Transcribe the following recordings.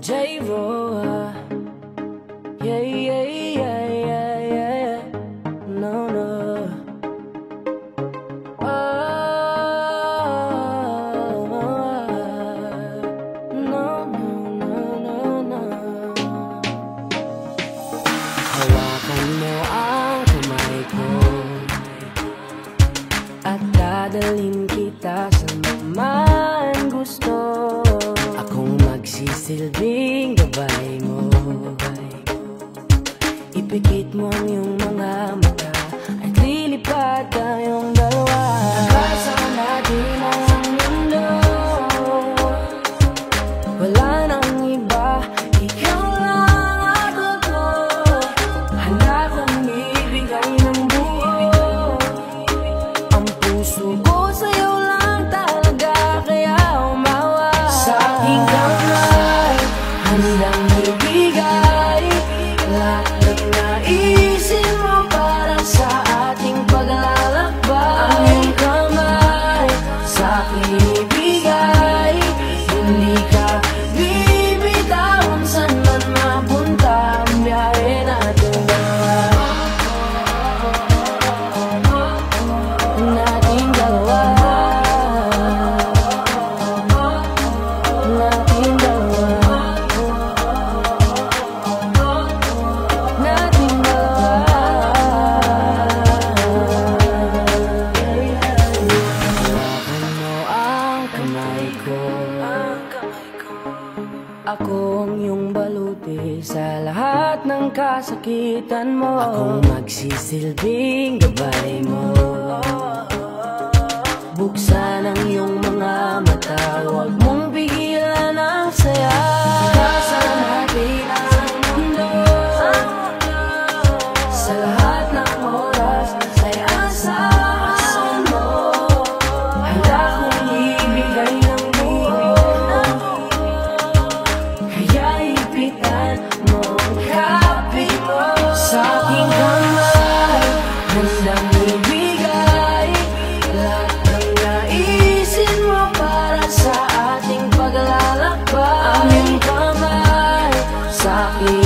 J-Roy. Yeah, yeah. 的那一 Sa lahat ng kasakitan mo. Akong magsisilbing gabay mo. Oh, oh, oh, Buksan ang iyong mga mata Huwag happy.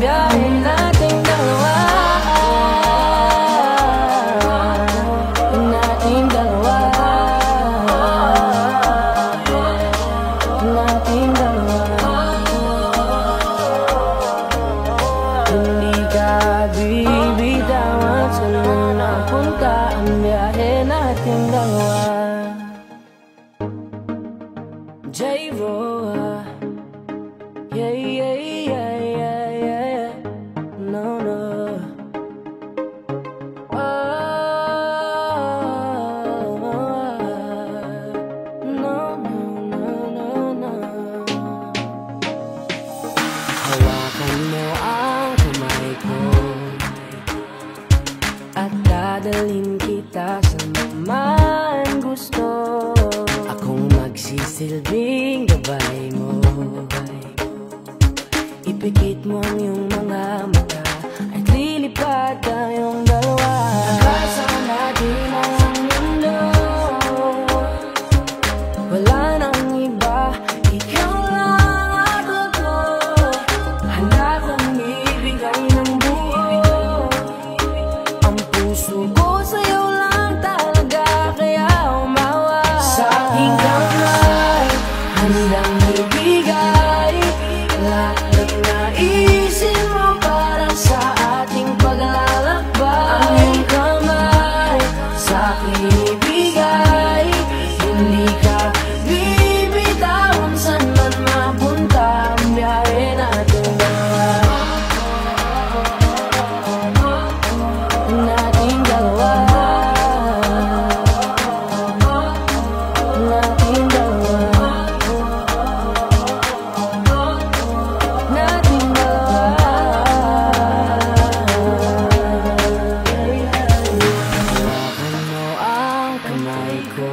Yeah. Mahalin kita sa naman gusto. Akong magsisilbing gabay mo. Ipikit mo ang iyong kamay ko.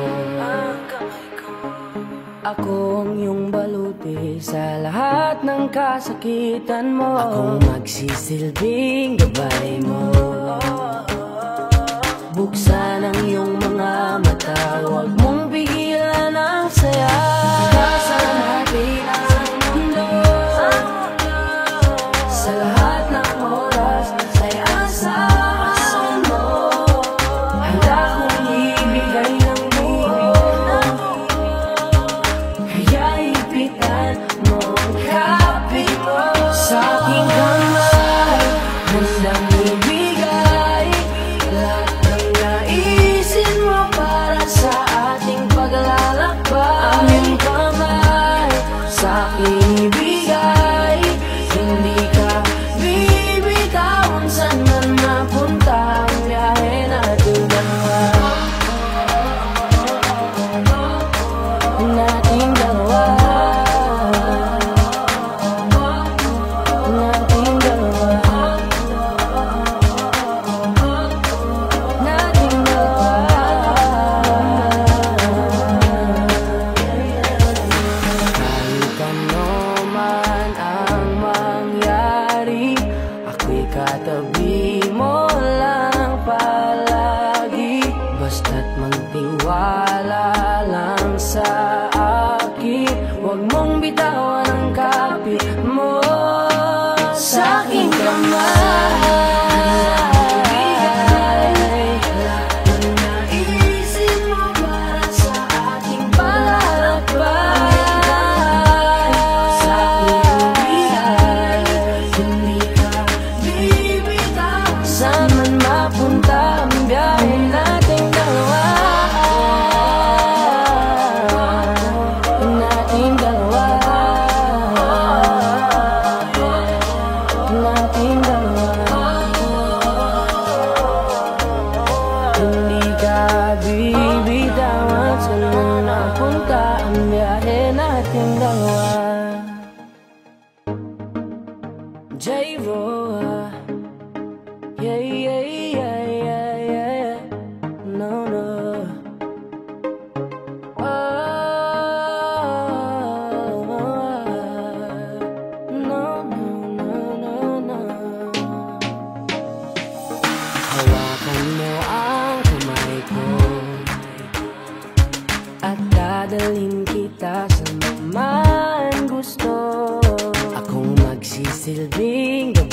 Ako ang iyong baluti sa lahat ng kasakitan mo. Akong magsisilbing gabay mo. Buksan ang iyong mga mata. Huwag mong pigilan ang saya.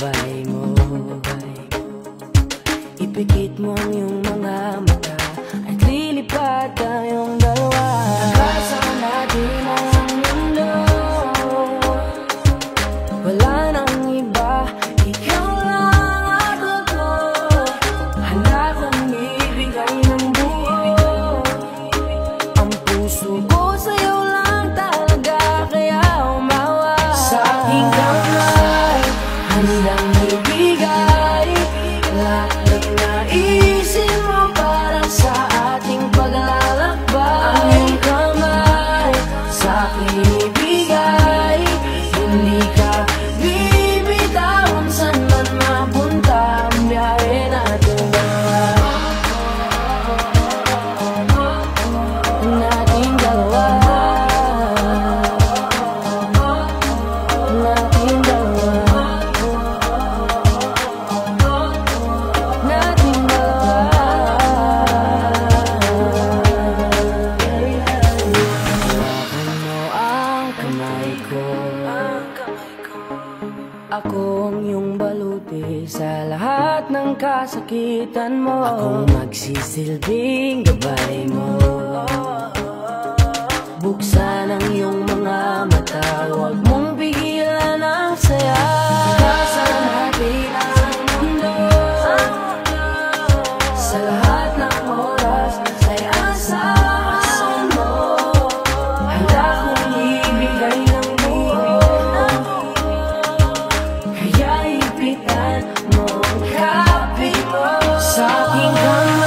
buhay mo Ipikit mo ang iyong mga mata At lilipad tayong dalawa. Nagkasama kasakitan mo. Akong magsisilbing gabay mo. 银河